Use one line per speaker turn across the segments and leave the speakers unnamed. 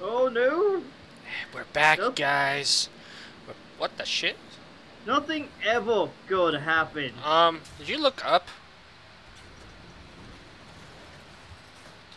Oh no!
We're back,
Nope.
guys. What the shit?
Nothing ever good happened.
Um, did you look up?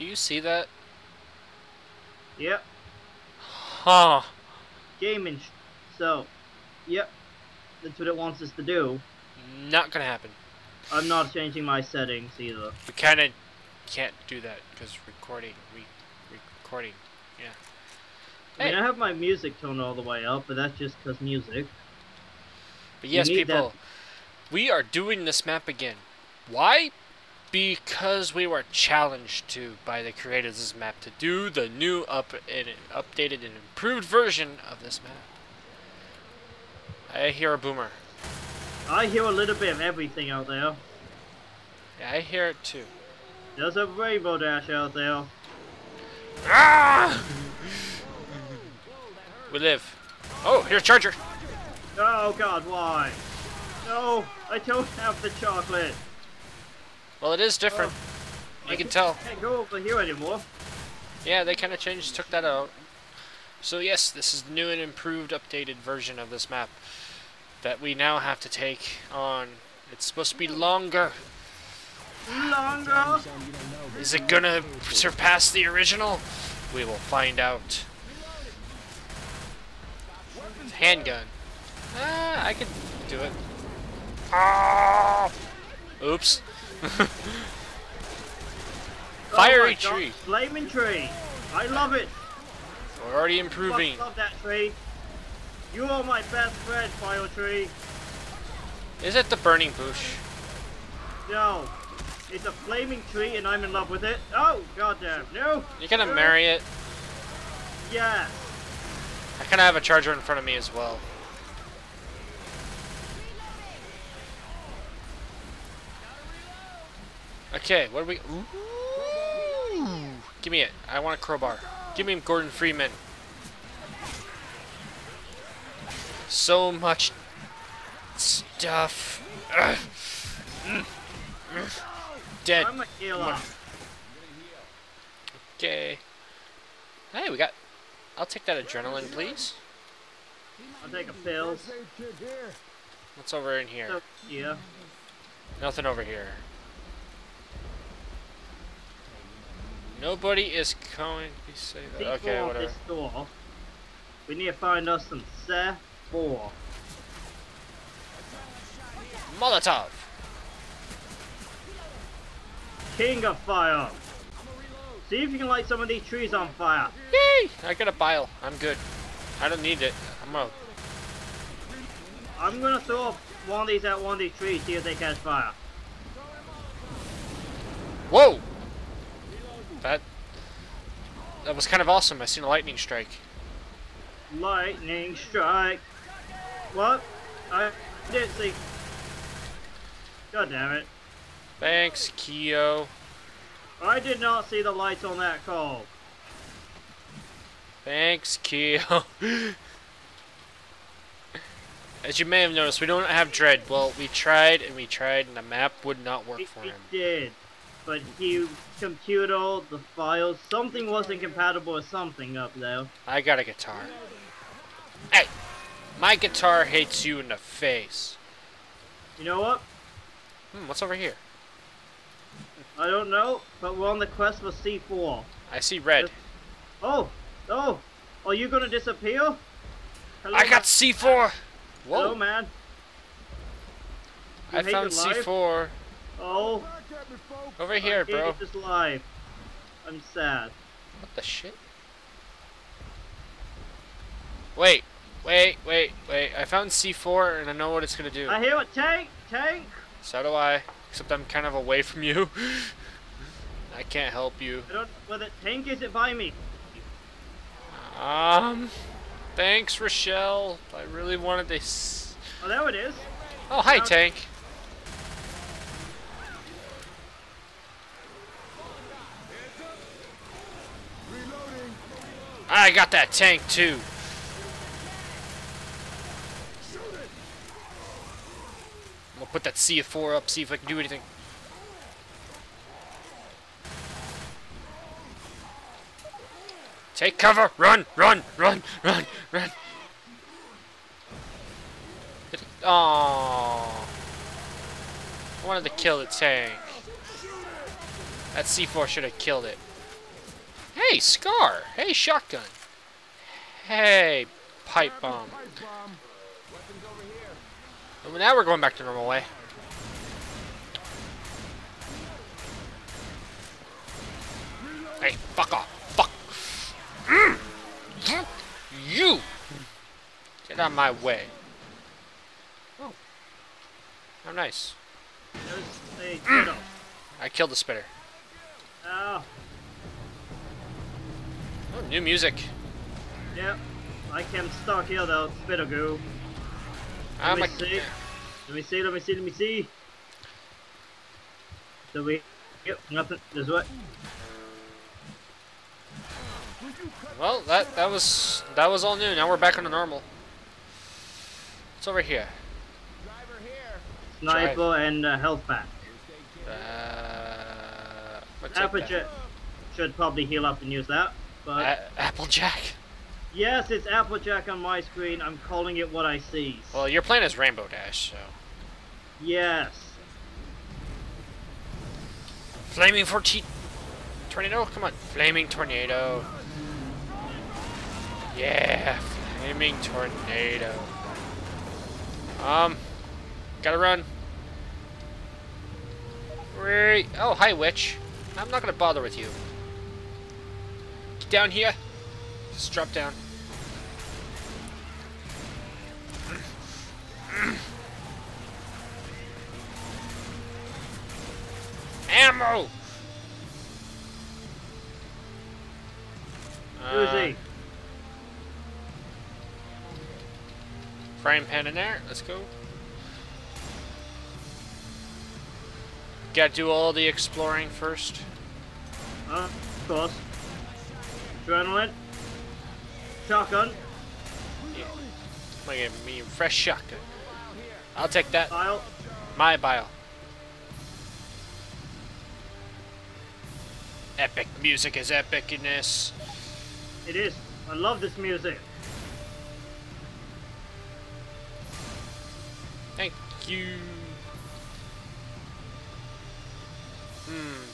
Do you see that?
Yep,
Huh.
gaming. So, yep, that's what it wants us to do.
Not gonna happen.
I'm not changing my settings either.
We kind of can't do that because recording, re recording. Yeah.
I mean,
Hey.
I have my music tone all the way up, but that's just because music.
But yes,
need that-
people, we are doing this map again. Why? Because we were challenged to by the creators of this map to do the new up and updated and improved version of this map. I hear a boomer.
I hear a little bit of everything out there.
Yeah, I hear it too.
There's a rainbow dash out there.
Ah! we live. Oh, here's Charger.
Oh god, why? No, I don't have the chocolate.
Well, it is different.
I
you can tell.
Can't go over here anymore.
Yeah, they kind of changed, took that out. So yes, this is the new and improved, updated version of this map that we now have to take on. It's supposed to be longer.
Longer.
Is it gonna surpass the original? We will find out. Handgun. Ah, I can do it. Ah! Oops. Fiery
oh my God,
tree.
Flaming tree. I love it.
We're already improving.
I love that tree. You are my best friend, fire tree.
Is it the burning bush?
No. It's a flaming tree and I'm in love with it. Oh, goddamn. No.
You're gonna
No.
marry it?
Yeah.
I kind of have a charger in front of me as well. Okay, what are we? Ooh. Give me it. I want a crowbar. Give me Gordon Freeman. So much stuff. Ugh. Dead.
I'm a killer.
Okay. Hey, we got. I'll take that adrenaline, please.
I'll take a pill.
What's over in here?
So, yeah.
Nothing over here. Nobody is going to that.
People
Okay, whatever.
this door. We need to find us some C4.
Molotov.
King of fire. See if you can light some of these trees on fire.
Yay! I got a bile. I'm good. I don't need it. I'm out.
I'm gonna throw one of these at one of these trees, see if they catch fire.
Whoa! That that was kind of awesome. I seen a lightning strike.
Lightning strike. What? I didn't see. God damn it.
Thanks, Kyo.
I did not see the lights on that call.
Thanks, Kyo. As you may have noticed, we don't have Dread. Well, we tried and we tried, and the map would not work
It,
for
it
him.
did. But he computed all the files. Something wasn't compatible with something up there.
I got a guitar. Hey! My guitar hates you in the face.
You know what?
Hmm, what's over here?
I don't know, but we're on the quest for C4.
I see red.
Oh! Oh! Are you gonna disappear? Hello,
I got C4!
Hello,
Whoa!
man. You
I found
your life?
C4.
Oh,
Over here,
I
bro.
this life. I'm sad.
What the shit? Wait, wait, wait, wait. I found C4 and I know what it's gonna do.
I hear a tank! Tank!
So do I. Except I'm kind of away from you. I can't help you.
I don't well the tank isn't by me.
Um, thanks, Rochelle. I really wanted this.
Oh there it is.
Oh, hi, tank. I got that tank too. I'm gonna put that C4 up, see if I can do anything. Take cover! Run! Run! Run! Run! Run! Oh, I wanted to kill the tank. That C4 should have killed it. Hey, Scar! Hey, shotgun! Hey, pipe bomb. Well, now we're going back to normal way. Hey, fuck off. Fuck. Mm. You! Get out of my way. Oh. How nice.
Kiddo.
I killed the spitter.
Oh,
Oh, new music.
yep. I can stuck here though. Spitter goo.
Oh
me
my
see. Let me see, let me see, let me see. Do we? Yep, nothing. There's what?
Well, that that was that was all new. Now we're back on the normal. It's over here?
Sniper and uh, health pack.
Uh, that?
Applejack should probably heal up and use that. But
A- Applejack.
yes, it's Applejack on my screen. I'm calling it what I see.
Well, your plan is Rainbow Dash, so.
Yes.
Flaming forti- tornado. Come on, flaming tornado. Yeah, flaming tornado. Um, gotta run. Wait. Oh, hi, witch. I'm not gonna bother with you. Down here. Just drop down. Ammo!
Who's
Uh,
he?
Frying pan in there. Let's go. Gotta do all the exploring first.
Uh, of course. Adrenaline. Shotgun.
Yeah. I'm gonna get me fresh shotgun. I'll take that.
File.
My bile. Epic music is epicness.
It is. I love this music.
Thank you. Hmm.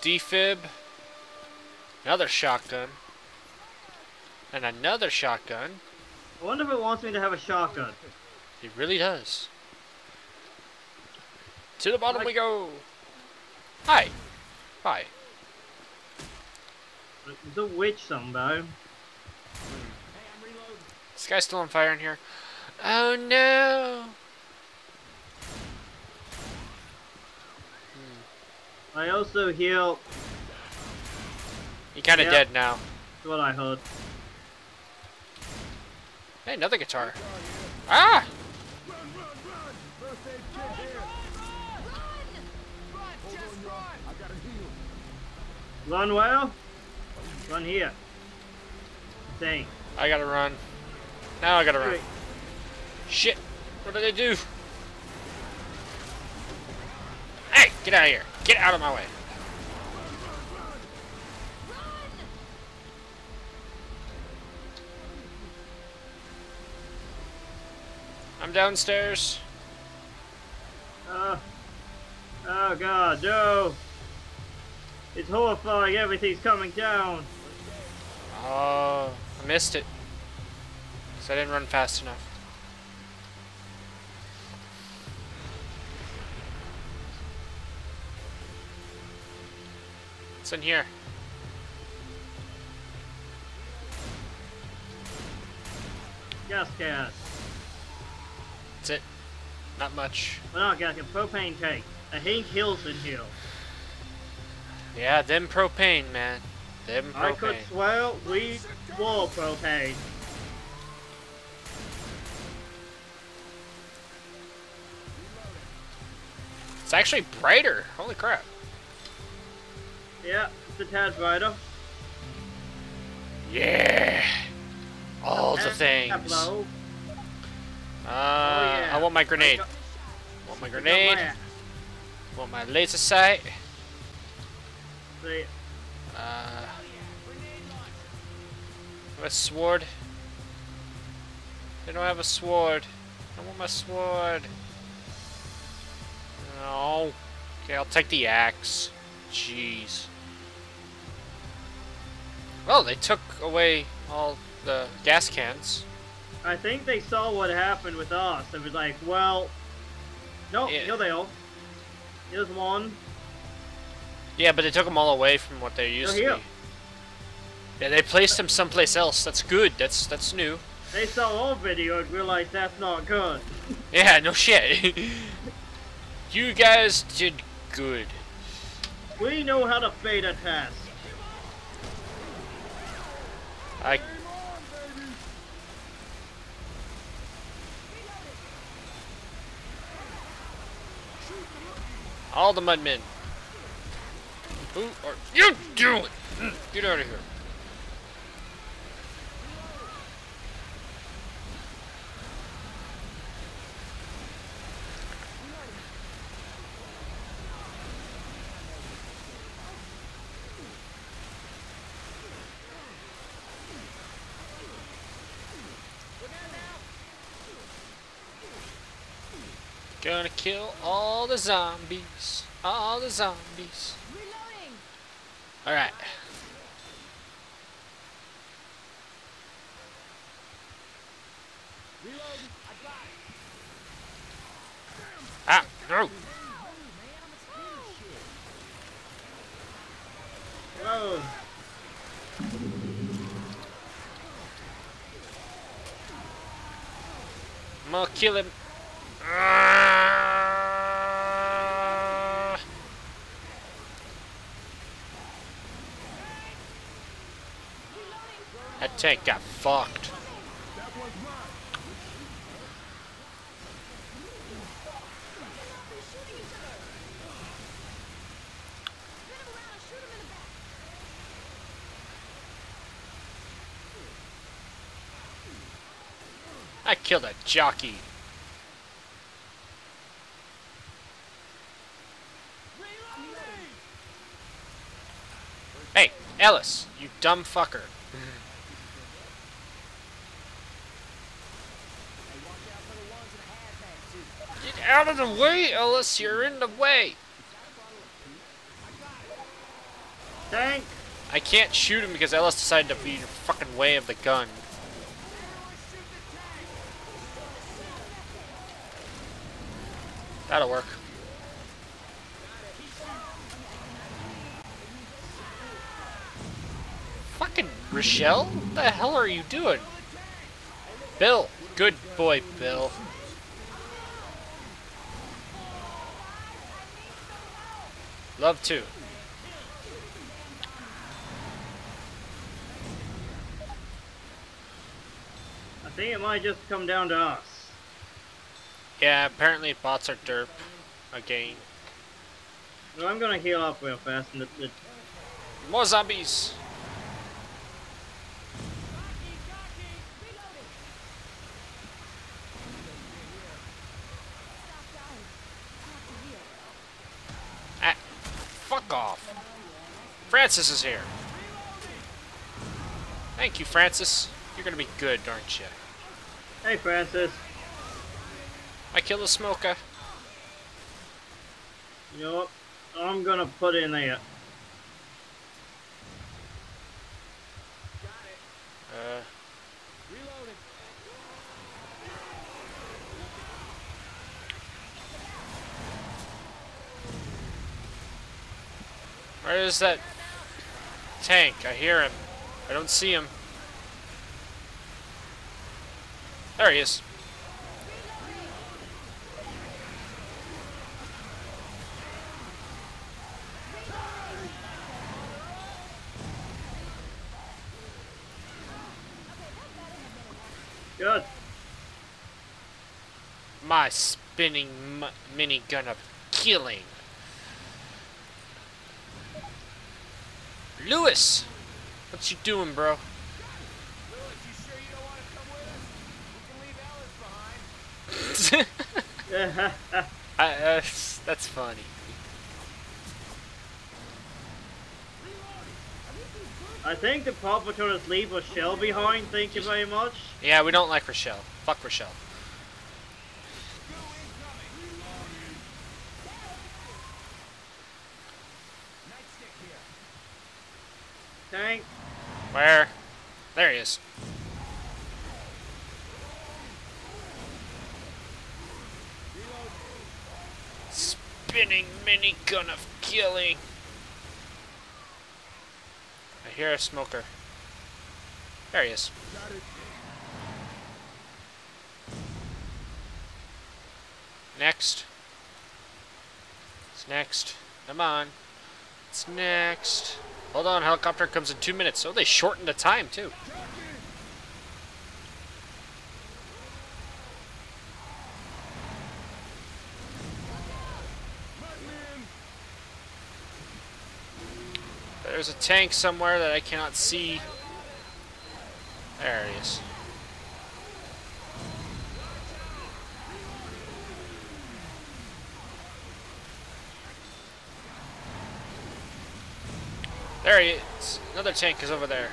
Defib. Another shotgun. And another shotgun.
I wonder if it wants me to have a shotgun.
It really does. To the bottom
Like-
we go. Hi. Hi.
There's a witch somewhere. Hmm.
This guy's still on fire in here. Oh no. Hmm.
I also heal.
He kind of
Yeah.
dead now.
That's what I heard.
Hey, another guitar. Ah!
Run well. Run here. Thing.
I gotta run. Now I gotta run. Shit. What did I do? Hey, get out of here. Get out of my way. I'm downstairs.
Uh, oh god, no! It's horrifying, everything's coming down!
Oh, I missed it. Because I didn't run fast enough. What's in here?
Gas gas.
Not much.
Well, I got a propane tank. A Hank Hills in here.
Yeah, them propane, man. Them propane.
I could swear we wore propane.
It's actually brighter. Holy crap.
Yeah, it's a tad brighter.
Yeah. All the things.
Hello.
Uh,
yeah.
I want my grenade.
I
Want my grenade.
my-
Want my laser sight. Uh, my sword. They don't have a sword. I want my sword. No. Okay, I'll take the axe. Jeez. Well, they took away all the gas cans.
I think they saw what happened with us and was like, well, no,
Yeah.
here they are. Here's one.
Yeah, but they took them all away from what they used
They're
to
here.
be. Yeah, they placed them someplace else. That's good. That's that's new.
They saw our video and realized that's not good.
Yeah, no shit. you guys did good.
We know how to beta test.
I all the mudmen. Who are you doing? Get out of here. Gonna kill all the zombies. All the zombies. Alright. Ah, no!
Whoa.
I'm gonna kill him. Ah. That tank got fucked. I killed a jockey. Hey, Ellis, you dumb fucker. Get out of the way, Ellis, you're in the way.
Tank.
I can't shoot him because Ellis decided to be in the fucking way of the gun. That'll work. Fucking Rochelle? What the hell are you doing? Bill! Good boy, Bill. Love to.
I think it might just come down to us.
Yeah, apparently bots are derp. Again.
Well, I'm gonna heal up real fast and the, the
More zombies! Ah, fuck off. Francis is here. Thank you, Francis. You're gonna be good, aren't you?
Hey Francis.
I kill the smoker.
You know what? I'm gonna put in there.
Uh, where is that tank? I hear him. I don't see him. There he is.
Good.
My spinning m minigun of killing. Louis! What you doing, bro? Louis, you sure you I, uh, that's funny.
I think the Paw Patrol is leave Rochelle behind, thank you very much.
Yeah, we don't like Rochelle. Fuck Rochelle. There he is. Spinning minigun of killing. I hear a smoker. There he is. Next. It's next. Come on. It's next. Hold on, helicopter comes in two minutes. Oh, they shortened the time, too. There's a tank somewhere that I cannot see. There it is. There he is. Another tank is over there.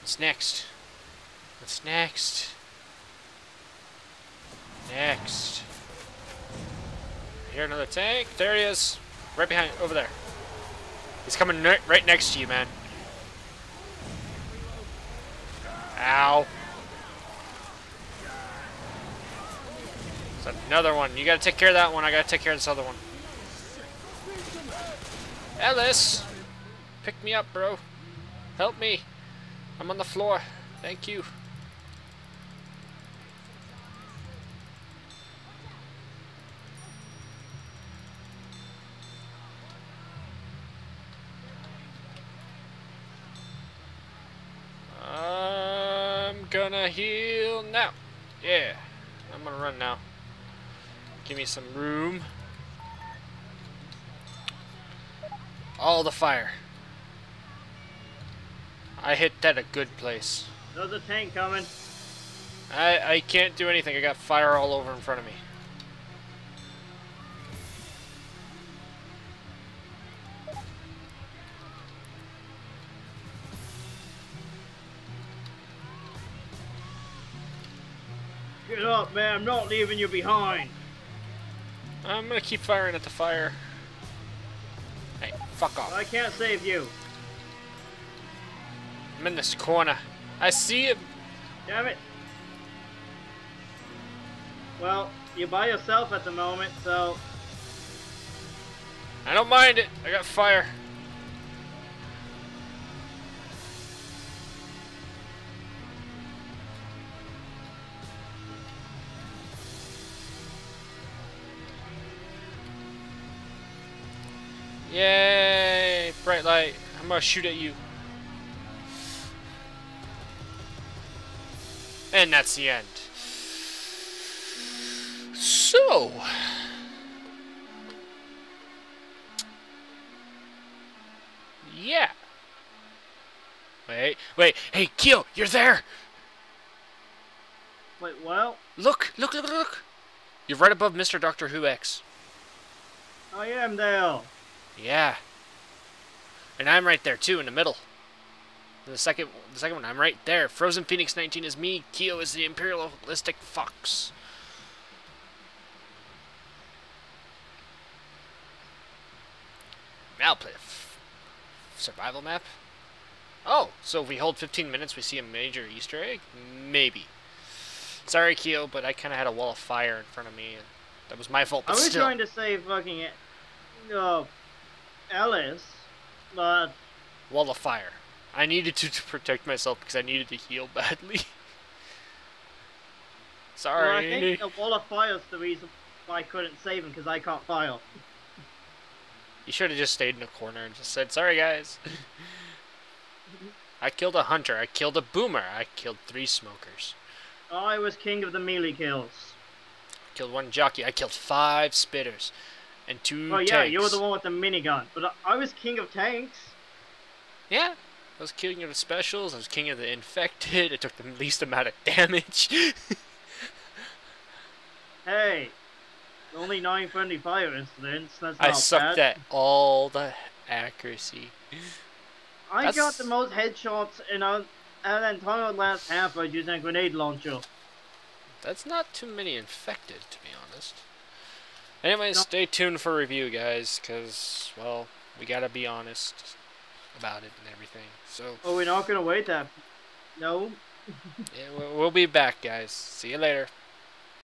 What's next? What's next? Next. Here another tank. There he is. Right behind, over there. He's coming right next to you, man. Ow. There's another one. You gotta take care of that one. I gotta take care of this other one. Ellis! Pick me up, bro. Help me. I'm on the floor. Thank you. Gonna heal now. Yeah, I'm gonna run now. Give me some room. All the fire. I hit that a good place.
There's a tank coming.
I, I can't do anything. I got fire all over in front of me.
Get up, man. I'm not leaving you behind.
I'm gonna keep firing at the fire. Hey, fuck off.
I can't save you.
I'm in this corner. I see it.
Damn it. Well, you're by yourself at the moment, so
I don't mind it. I got fire. Yay! Bright light. I'm gonna shoot at you. And that's the end. So. Yeah. Wait, wait. Hey, Kyo, you're there.
wait, well,
Look, look, look, look. You're right above Mr. Doctor Who X.
I am there.
Yeah. And I'm right there too, in the middle. The second, the second one, I'm right there. Frozen Phoenix 19 is me. Kyo is the imperialistic fox. Now play survival map. Oh, so if we hold 15 minutes, we see a major Easter egg? Maybe. Sorry, Kyo, but I kind of had a wall of fire in front of me, and that was my fault.
I was
still.
trying to save fucking uh, Ellis, but
Wall of fire. I needed to, to protect myself because I needed to heal badly. Sorry.
Well, I think the wall of fire is the reason why I couldn't save him because I can't fire.
You should have just stayed in a corner and just said, "Sorry, guys." I killed a hunter. I killed a boomer. I killed three smokers.
I was king of the melee kills.
Killed one jockey. I killed five spitters. And two
Oh yeah,
tanks.
you were the one with the minigun, but I- was king of tanks.
Yeah, I was king of the specials. I was king of the infected. It took the least amount of damage.
Hey, only nine friendly fire incidents. That's
I sucked
bad.
at all the accuracy.
I got the most headshots in a, an entire last half by using a grenade launcher.
That's not too many infected, to be honest. Anyways,
No.
stay tuned for review, guys, because, well, we gotta be honest about it and everything. So,
Oh, we're not gonna wait that. No.
yeah, we'll we'll be back, guys. See you later.